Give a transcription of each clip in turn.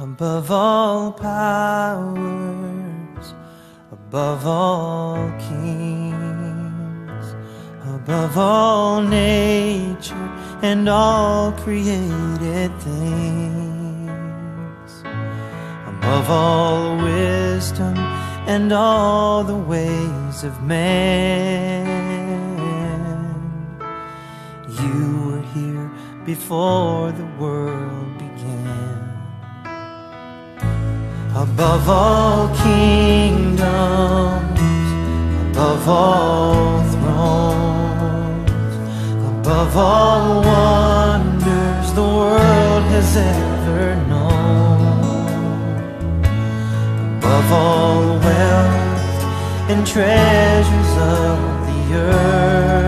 above all powers, above all kings, above all nature and all created things, above all wisdom and all the ways of man. You were here before the world began. Above all kingdoms, above all thrones, above all wonders the world has ever known, above all wealth and treasures of the earth,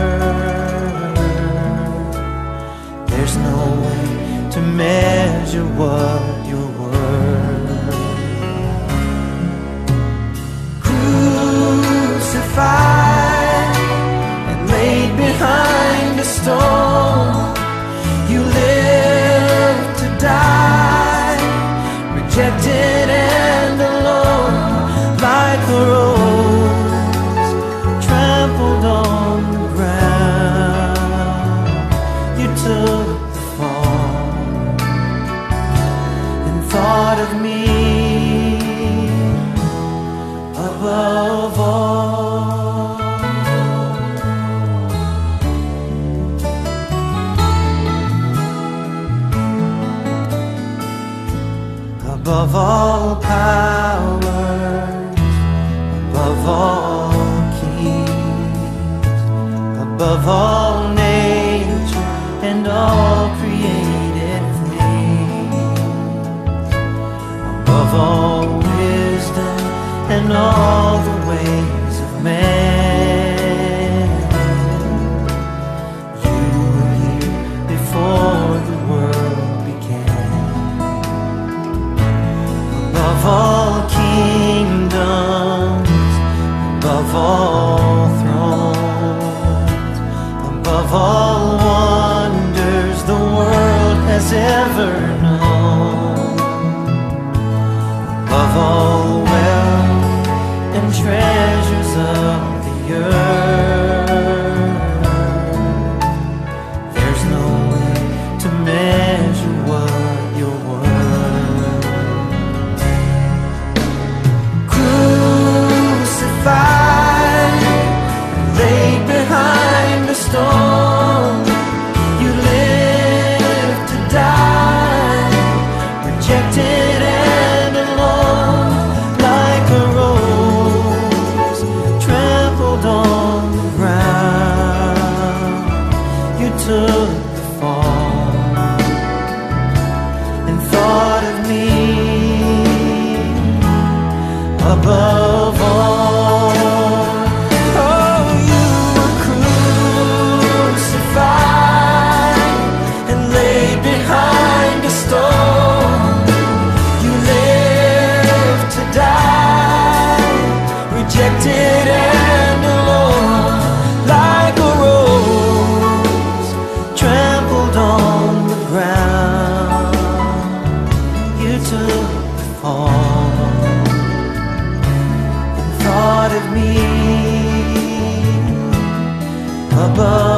thought of me. Above all. Above all powers, above all kings, above all nature and all created above all wisdom and all the ways to measure what you're worth. Crucified, laid behind a stone, you lived to die rejected above all. Oh, you were crucified and laid behind a stone. You lived to die, rejected above